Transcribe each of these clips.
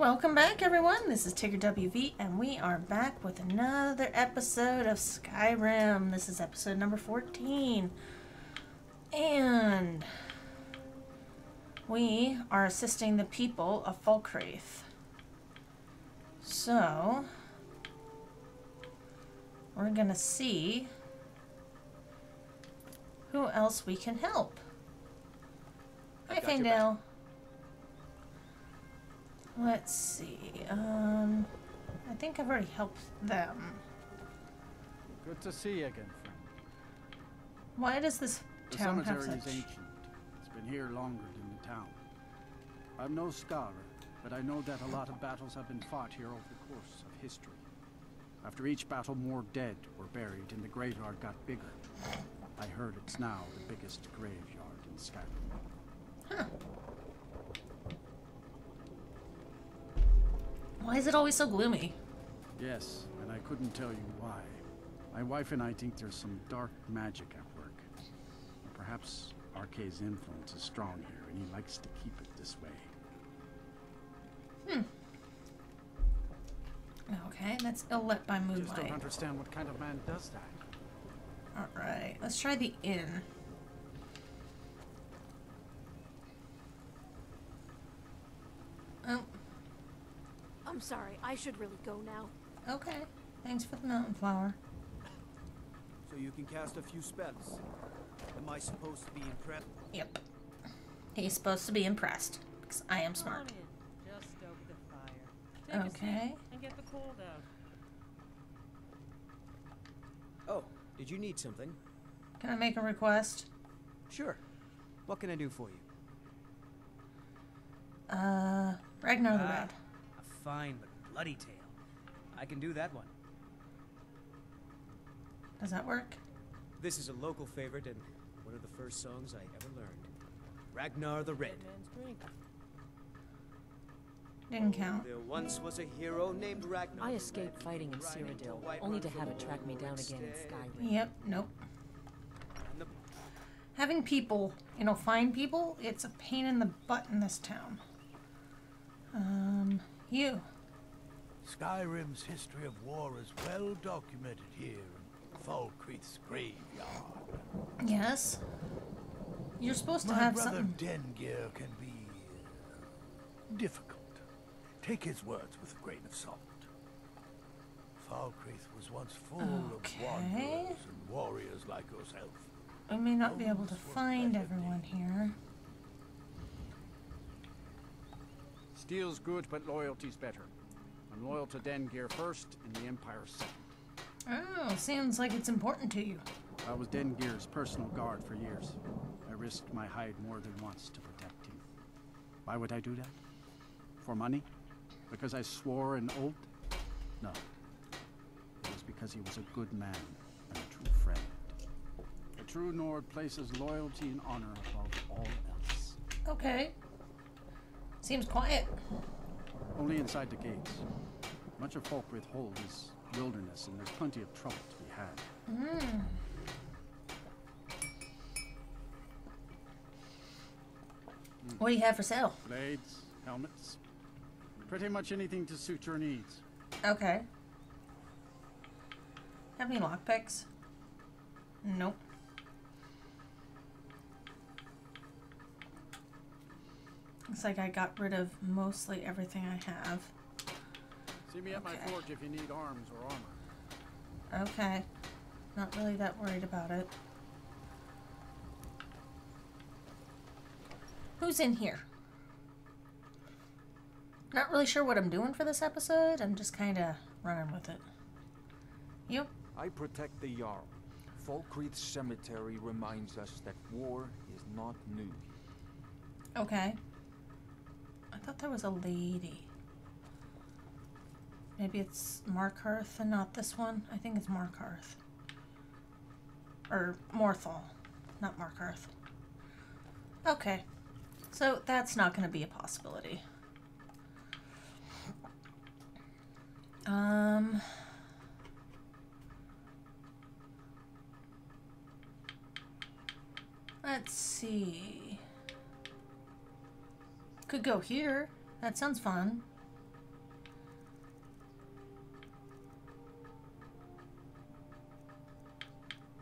Welcome back, everyone. This is Tigger WV, and we are back with another episode of Skyrim. This is episode number 14. And we are assisting the people of Falkreath. So, we're going to see who else we can help. Hi, got your back. Faendal. Let's see. Um, I think I've already helped them. Good to see you again, friend. Why does this The town have cemetery is ancient. It's been here longer than the town. I'm no scholar, but I know that a lot of battles have been fought here over the course of history. After each battle, more dead were buried, and the graveyard got bigger. I heard it's now the biggest graveyard in Skyrim. Huh. Why is it always so gloomy? Yes, and I couldn't tell you why. My wife and I think there's some dark magic at work. Or perhaps Arkay's influence is strong here, and he likes to keep it this way. Hmm. Okay, that's ill lit by Just don't understand what kind of man does that. Alright, let's try the inn. Oh, I'm sorry, I should really go now. okay. Thanks for the mountain flower. So you can cast a few spells. Am I supposed to be impressed? Yep. He's supposed to be impressed, because I am smart. Just stoke the fire. Take Okay. seat and get the cold out. Oh, did you need something? Can I make a request? Sure. What can I do for you? Uh, Ragnar the Ah, Red. A fine but bloody tale. I can do that one. Does that work? This is a local favorite and one of the first songs I ever learned. Ragnar the Red. Didn't count. There once was a hero named Ragnar. I escaped Red, fighting in riding Cyrodiil, only to have it track me down again in. Skyrim. Yep, nope. Having people, you know, find people, it's a pain in the butt in this town. Um, you. Skyrim's history of war is well documented here in Falkreath's graveyard. Yes. You're supposed to My have brother something. Dengeir can be uh, difficult. Take his words with a grain of salt. Falkreath was once full Okay. of wanderers and warriors like yourself. We may not be able to find everyone here. Steel's good, but loyalty's better. I'm loyal to Dengeir first, and the Empire second. Oh, sounds like it's important to you. I was Dengeir's personal guard for years. I risked my hide more than once to protect him. Why would I do that? For money? Because I swore an oath? No. It was because he was a good man and a true friend. A true Nord places loyalty and honor above all else. Okay. Seems quiet. Only inside the gates. Much of Falkreath Hold is wilderness, and there's plenty of trouble to be had. Hmm. What do you have for sale? Blades, helmets, pretty much anything to suit your needs. Okay. Have any lockpicks? Nope. Looks like I got rid of mostly everything I have. See me at my Okay. forge if you need arms or armor. Okay. Not really that worried about it. Who's in here? Not really sure what I'm doing for this episode. I'm just kind of running with it. You? I protect the Jarl. Falkreath Cemetery reminds us that war is not new. Okay. I thought there was a lady. Maybe it's Markarth and not this one. I think it's Markarth. Or Morthal, not Markarth. Okay. So that's not going to be a possibility. Um. Let's see. Could go here. That sounds fun.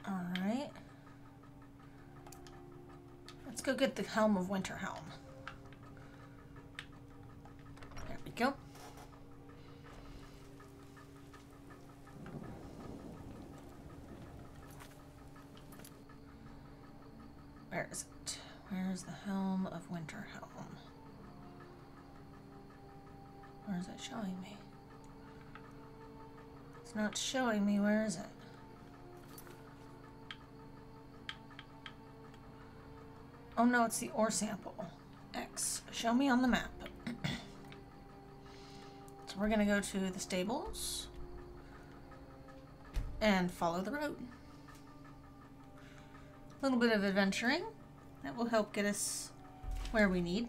Alright. Let's go get the Helm of Winter Helm. There we go. Where is it? Where's the Helm of Winter Helm? Is it showing me? It's not showing me. Where is it? Oh no, it's the ore sample. X. Show me on the map. so we're gonna go to the stables and follow the road. A little bit of adventuring that will help get us where we need.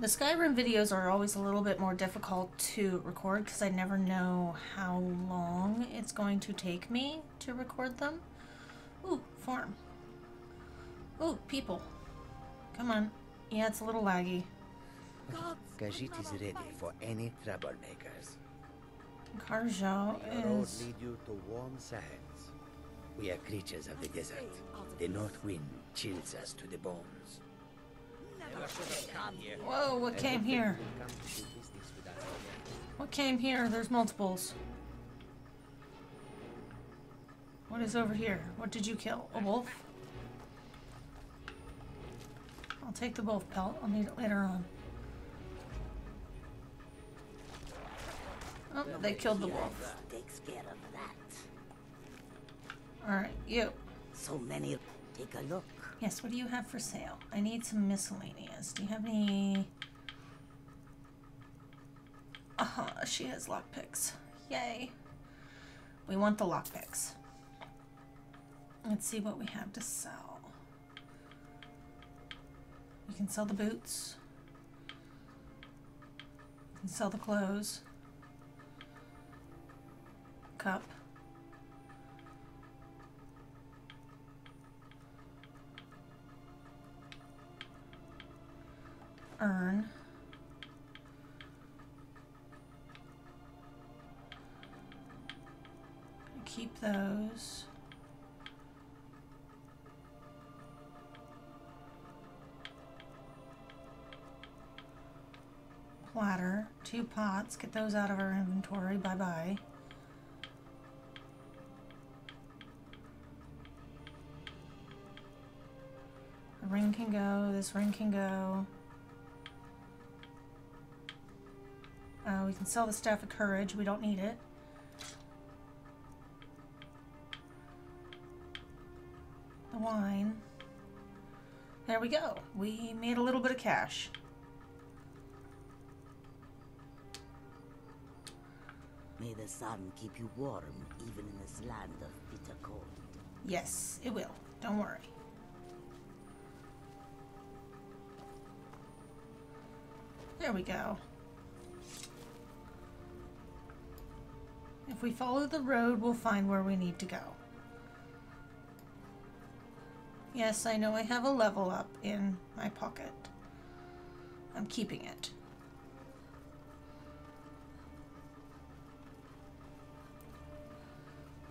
The Skyrim videos are always a little bit more difficult to record because I never know how long it's going to take me to record them. Ooh, farm. Ooh, people. Come on. Yeah, it's a little laggy. Khajiit is ready for any troublemakers. Karjal is. lead you to warm sands. We are creatures of the desert. The north wind chills us to the bones. Whoa, what came here? What came here? There's multiples. What is over here? What did you kill? A wolf? I'll take the wolf pelt. I'll need it later on. Oh, they killed the wolf. Alright, you. So many. Take a look. Yes, what do you have for sale? I need some miscellaneous. Do you have any... Uh-huh, she has lockpicks. Yay. We want the lockpicks. Let's see what we have to sell. We can sell the boots. We can sell the clothes. Cup. Earn. Keep those. Platter, two pots, get those out of our inventory. Bye bye. A ring can go, this ring can go. We can sell the Staff of Courage, we don't need it. The wine. There we go. We made a little bit of cash. May the sun keep you warm, even in this land of bitter cold. Yes, it will. Don't worry. There we go. If we follow the road, we'll find where we need to go. Yes, I know I have a level up in my pocket. I'm keeping it.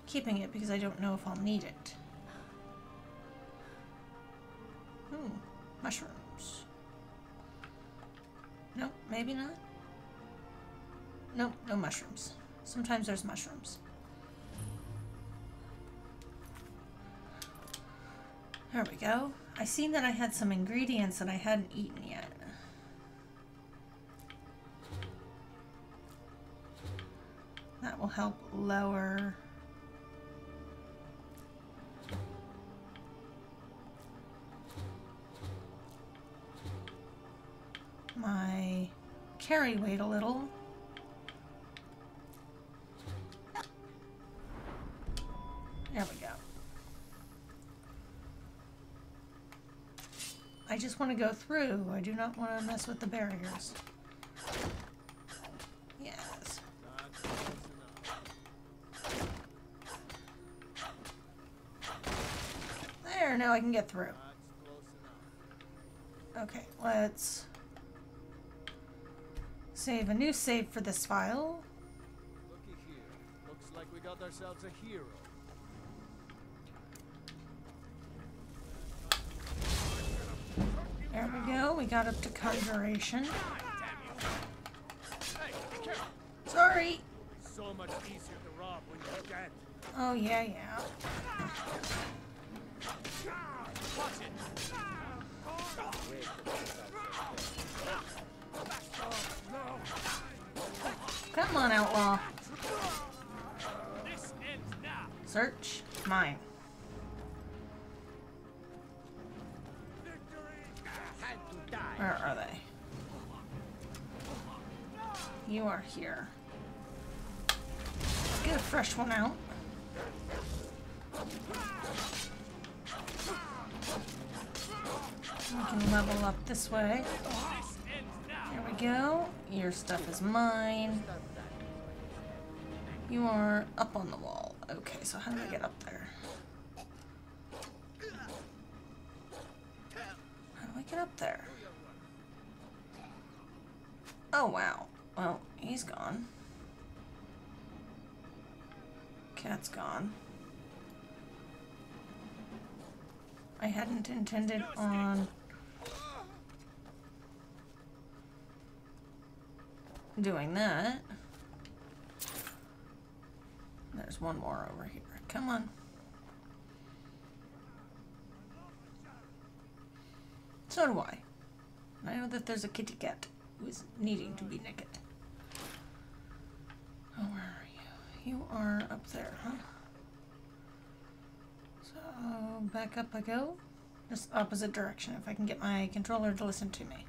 Keeping it because I don't know if I'll need it. Hmm, mushrooms. Nope, maybe not. Nope, no mushrooms. Sometimes there's mushrooms. There we go. I seen that I had some ingredients that I hadn't eaten yet. That will help lower my carry weight a little. Want to go through. I do not want to mess with the barriers. Yes. There, now I can get through. Okay, let's save a new save for this file. Looky here. Looks like we got ourselves a hero. we got up to conjuration. Sorry. So much easier to rob when you're dead. Oh, yeah, yeah. Come on, outlaw. Search mine. Where are they? You are here. Let's get a fresh one out. We can level up this way. There we go. Your stuff is mine. You are up on the wall. Okay, so how do I get up there? How do I get up there? Oh, wow. Well, he's gone. Cat's gone. I hadn't intended on doing that. There's one more over here. Come on. So do I. I know that there's a kitty cat is needing to be naked. Oh, where are you? You are up there, huh? So, back up I go. Just opposite direction if I can get my controller to listen to me.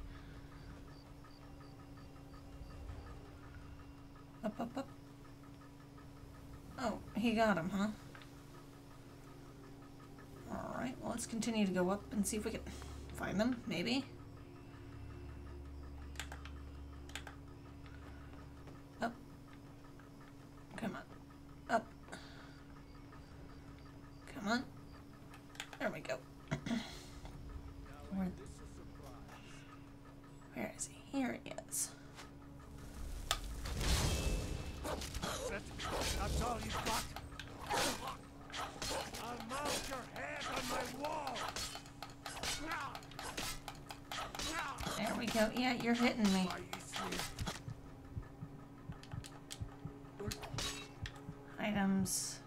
Up, up, up. Oh, he got him, huh? Alright, well, let's continue to go up and see if we can find them, maybe. Up. Come on. Up. Come on. There we go. Where, where is he? Here he is. That's all you've got? I'll mount your head on my wall! There we go. Yeah, you're hitting me. Items.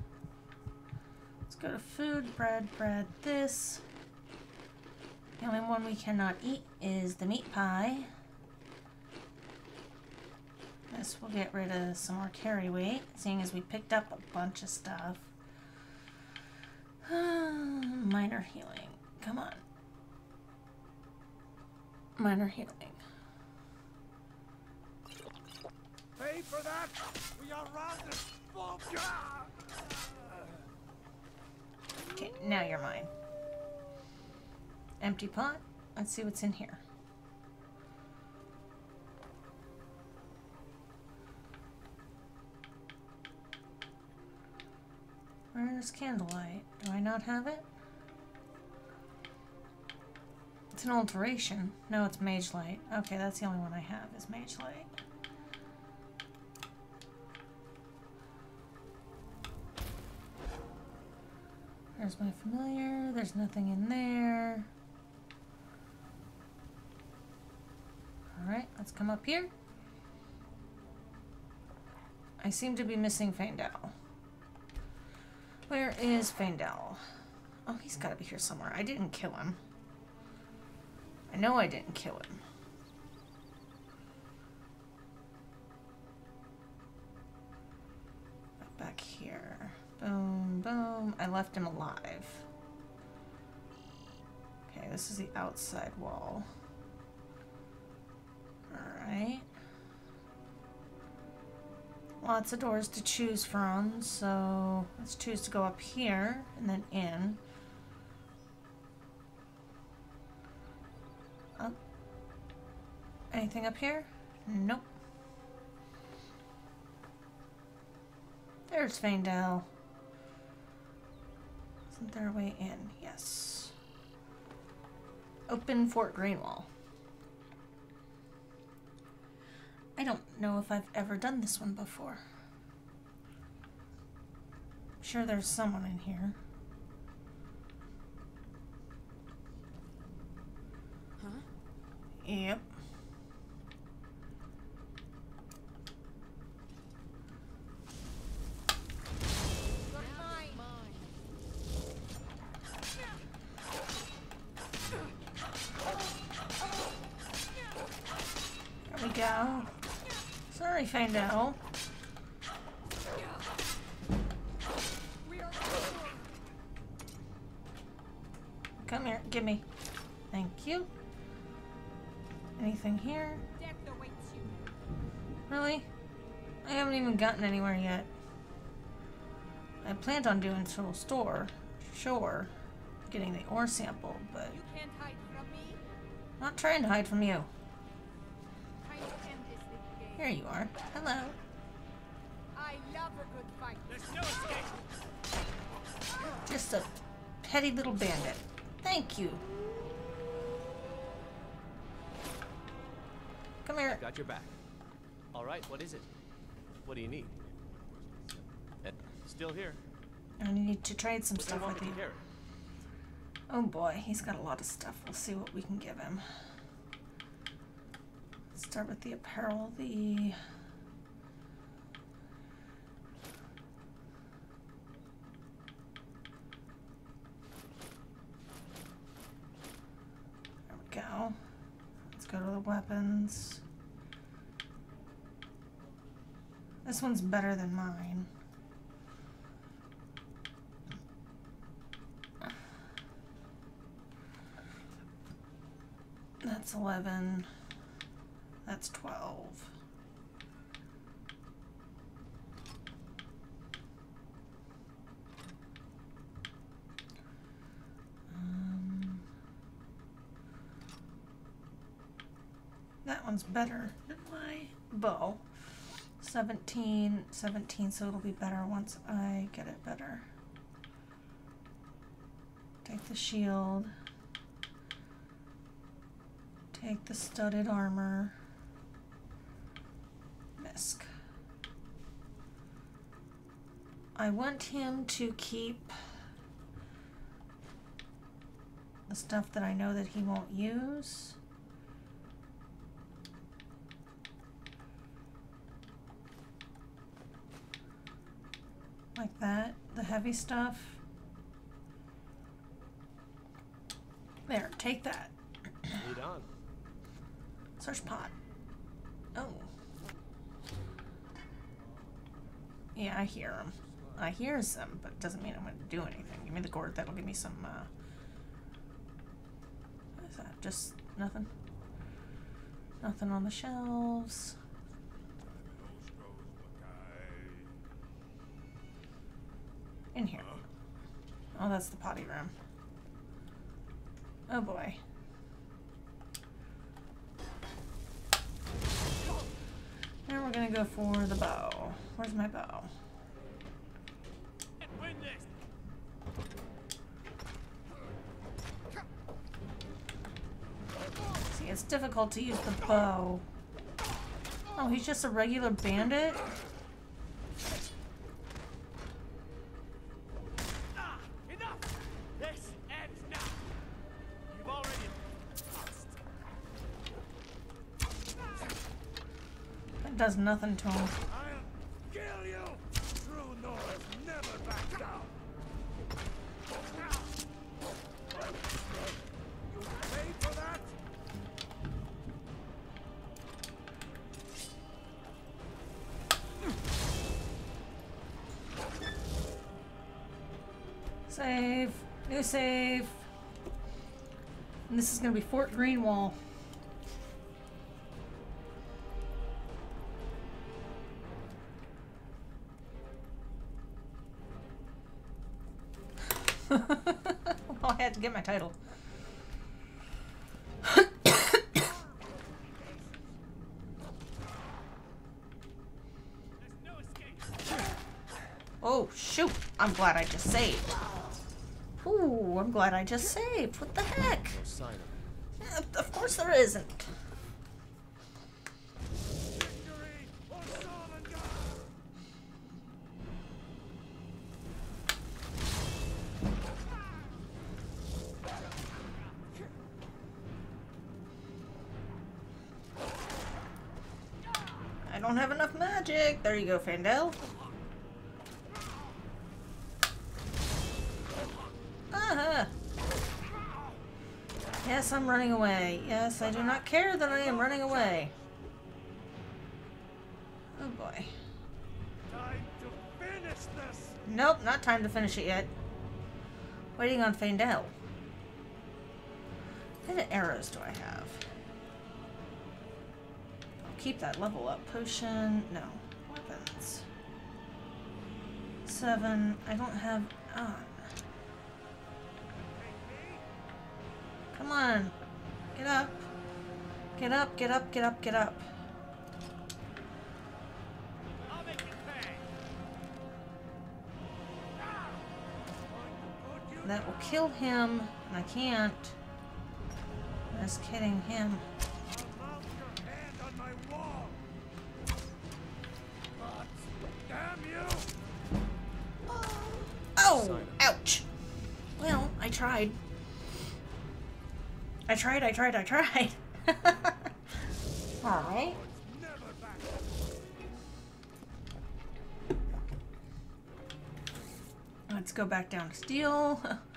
Let's go to food, bread, bread, this. The only one we cannot eat is the meat pie. This will get rid of some more carry weight, seeing as we picked up a bunch of stuff. Minor healing. Come on. Minor healing. Pay for that! We are rounded! Okay, now you're mine. Empty pot. Let's see what's in here. Where's candlelight? Do I not have it? It's an alteration. No, it's mage light. Okay, that's the only one I have is mage light. There's my familiar. There's nothing in there. Alright, let's come up here. I seem to be missing Faendal. Where is Faendal? Oh, he's gotta be here somewhere. I didn't kill him. I know I didn't kill him. Back here. Boom, boom. I left him alive. Okay, this is the outside wall. Alright. Lots of doors to choose from, so let's choose to go up here and then in. Anything up here? Nope. There's Faendal. Isn't there a way in? Yes. Open Fort Greenwall. I don't know if I've ever done this one before. I'm sure there's someone in here. Huh? Yep. Planned on doing Total Store, sure, getting the ore sample, but You can't hide from me. not trying to hide from you. Time to end this little game. Here you are. Hello. I love a good fight. There's no escape. Just a petty little bandit. Thank you. Come here. Got your back. All right, what is it? What do you need? Eh, Still here. I need to trade some What do you stuff with you. Oh boy, he's got a lot of stuff. We'll see what we can give him. Start with the apparel. The there we go. Let's go to the weapons. This one's better than mine. That's 11. That's 12. Um, that one's better than my bow. 17, 17, so it'll be better once I get it better. Take the shield. The studded armor. Misk. I want him to keep the stuff that I know that he won't use. Like that, the heavy stuff. There, take that. Search pot. Oh. Yeah, I hear them. I hear them, but it doesn't mean I'm going to do anything. Give me the gourd. That'll give me some, uh... What is that? Just nothing? Nothing on the shelves. In here. Oh, that's the potty room. Oh boy. Now we're gonna go for the bow. Where's my bow? See, it's difficult to use the bow. Oh, he's just a regular bandit? Ah, enough. This ends now. You've already lost. That does nothing to him. Save. New save. And this is gonna be Fort Greenwall. Get my title. There's no escape. Oh, shoot. I'm glad I just saved. Ooh, I'm glad I just saved. What the heck? No sign of it. Uh, Of course there isn't. There you go, Faendal. Uh-huh. Yes, I'm running away. Yes, I do not care that I am running away. Oh boy. Time to finish this! Nope, not time to finish it yet. Waiting on Faendal. What kind of arrows do I have? I'll keep that level up. Potion, no. Seven. I don't have on. Come on. Get up. Get up, get up, get up, get up. That will kill him, and I can't. Just kidding him. Tried, I tried, I tried. Alright. Let's go back down to steel.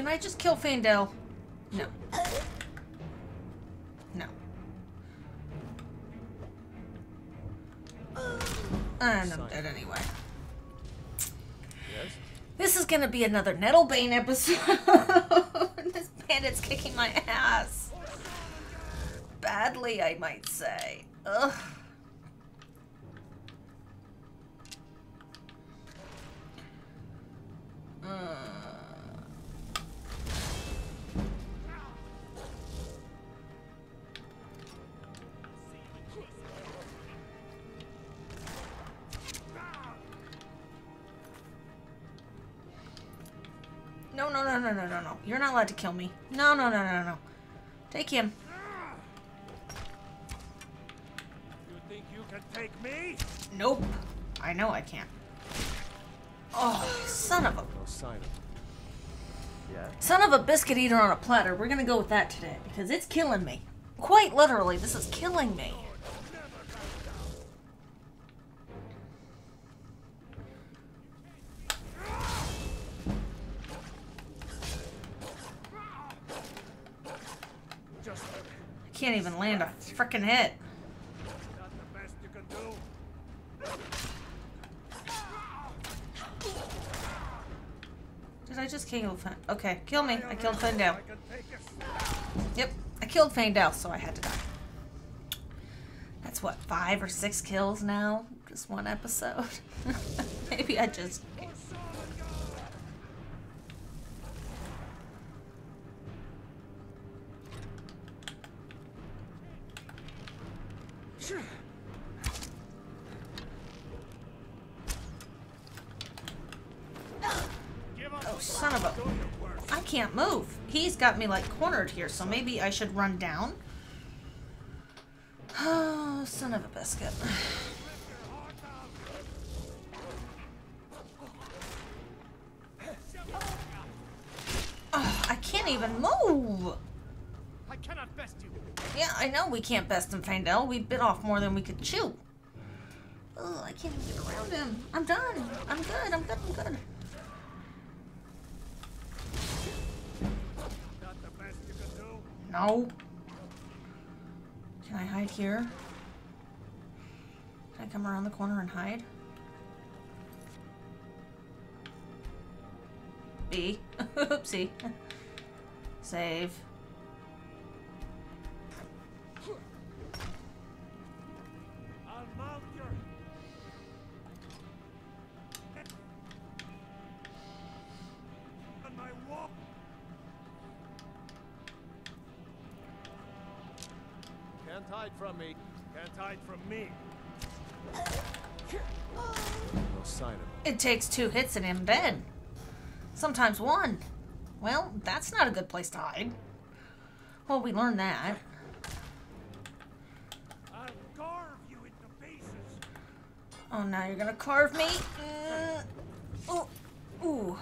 Didn't I just kill Faendal? No. No. And I'm dead anyway. Yes? This is gonna be another Nettlebane episode. this bandit's kicking my ass. Badly, I might say. Ugh. No, no, no, no, no, no, no. You're not allowed to kill me. No, no, no, no, no. Take him. You think you can take me? Nope. I know I can't. Oh, son of a No sign of. Yeah? son of a biscuit eater on a platter. We're gonna go with that today because it's killing me. Quite literally, this is killing me. Even land a freaking hit. Did I just kill Fan? Okay, kill me. I killed it. Yep, I killed Faendal, so I had to die. That's what, five or six kills now? Just one episode? Maybe I just. Got me like cornered here, so maybe I should run down. Oh, son of a biscuit. Oh, I can't even move. I cannot best you. Yeah, I know we can't best him, Faendal. We bit off more than we could chew. Oh, I can't even get around him. I'm done. I'm good. I'm good. I'm good. No. Can I hide here? Can I come around the corner and hide? B. Oopsie. Save. Me. No sign of him. It takes two hits and I'm dead. Sometimes one. Well, that's not a good place to hide. Well, we learned that. I'll carve you into pieces. Oh, now you're gonna carve me? Mm. Ooh. Ooh.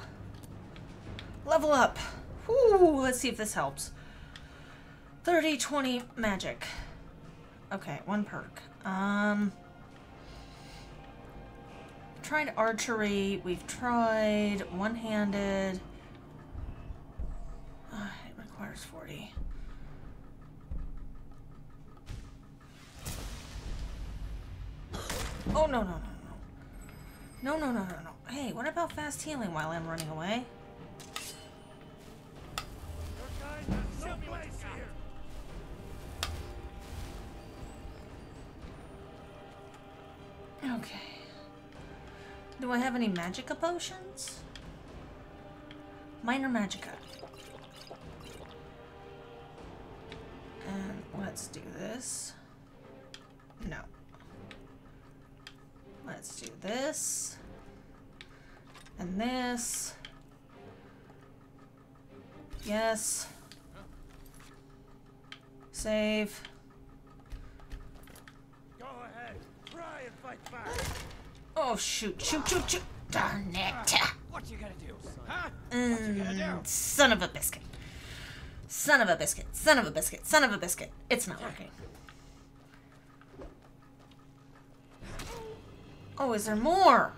Level up. Ooh, let's see if this helps. 30, 20 magic. Okay, one perk. Um... Tried archery. We've tried one-handed. Uh, it requires 40. Oh, no, no, no, no. No, no, no, no, no. Hey, what about fast healing while I'm running away? Do I have any magicka potions? Minor magicka. And let's do this. No. Let's do this. And this. Yes. Save. Go ahead. Try and fight back. Oh shoot, shoot, shoot, shoot. Darn it. What you gonna do? Huh? Mm, son of a biscuit. Son of a biscuit. Son of a biscuit. Son of a biscuit. It's not working. Oh, is there more?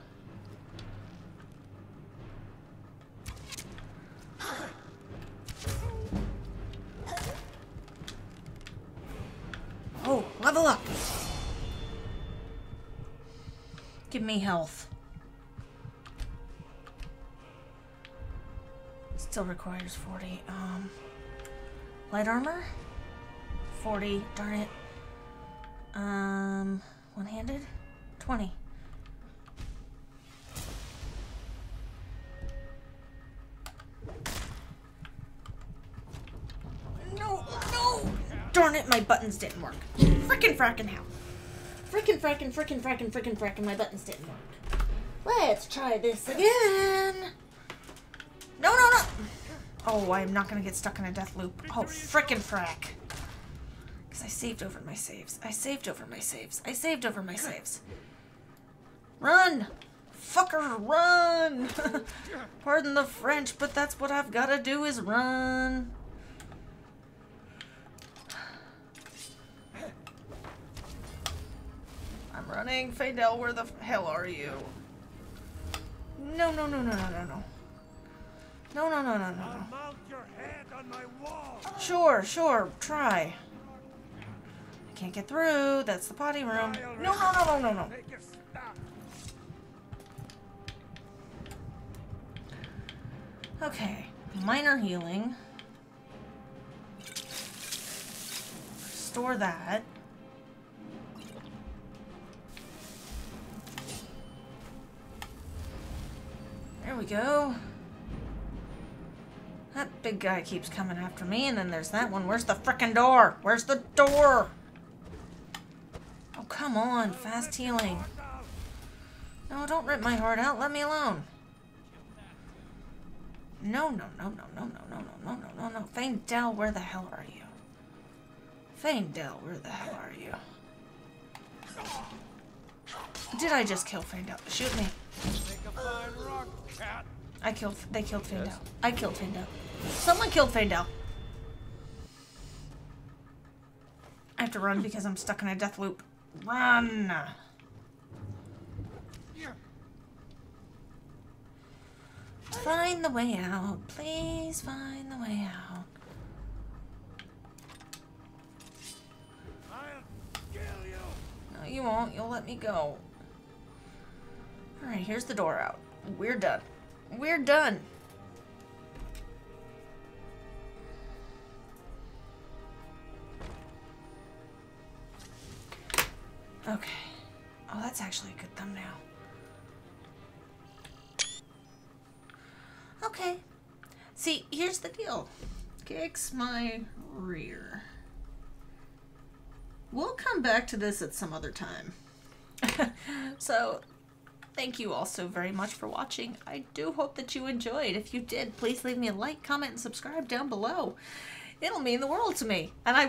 Me health. Still requires 40. Um, light armor? 40. Darn it. Um, one-handed? 20. No, no! Darn it, my buttons didn't work. Frickin' frackin' hell. Frickin' frackin' frickin' frackin' frickin' frackin' my buttons didn't work. Let's try this again. No, no, no. Oh, I'm not gonna get stuck in a death loop. Oh, frickin' frack. Because I saved over my saves. I saved over my saves. I saved over my saves. Run! Fucker, run! Pardon the French, but that's what I've gotta do is run. Running. Faendal, where the hell are you? No, no, no, no, no, no, no. No, no, no, no, no, no. Sure, sure, try. I can't get through. That's the potty room. No, no, no, no, no, no. Okay, minor healing. Store that. Go. That big guy keeps coming after me, and then there's that one. Where's the frickin' door? Where's the door? Oh, come on. Fast healing. No, don't rip my heart out. Let me alone. No, no, no, no, no, no, no, no, no, no, no, no. Faendal, where the hell are you? Faendal, where the hell are you? Did I just kill Faendal? Shoot me. Make a fine rock, cat. I killed. They killed Faendal. I killed Faendal. Someone killed Faendal. I have to run because I'm stuck in a death loop. Run! Find the way out. Please find the way out. I'll kill you. No, you won't. You'll let me go. Alright, here's the door out. We're done. We're done. Okay. Oh, that's actually a good thumbnail. Okay. See, here's the deal. Kicks my rear. We'll come back to this at some other time. so, thank you all so very much for watching. I do hope that you enjoyed. If you did, please leave me a like, comment, and subscribe down below. It'll mean the world to me. And I